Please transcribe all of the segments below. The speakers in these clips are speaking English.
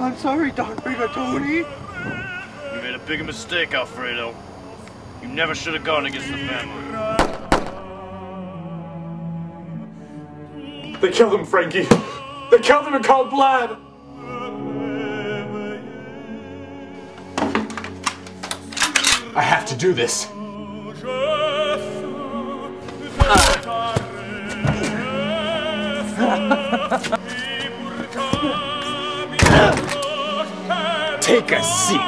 I'm sorry, Don Rigatoni. You made a big mistake, Alfredo. You never should have gone against the family. They killed him, Frankie. They killed him in cold blood. I have to do this. Take a seat.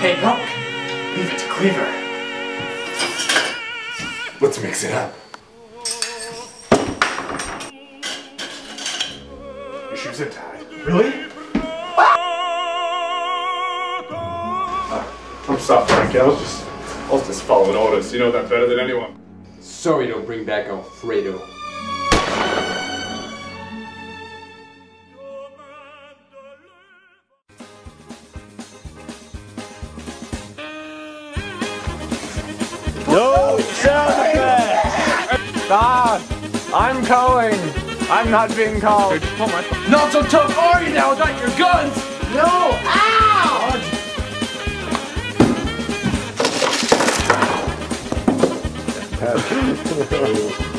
Hey, Punk. Leave it to Cleaver. Let's mix it up. Your shoes are tied. Really? Ah! I'm sorry, Frankie. I was just, I was just following orders. You know that better than anyone. Sorry don't bring back Alfredo. No sound effects! Don, I'm calling. I'm not being called. Not so tough are you now without your guns? No! Ow!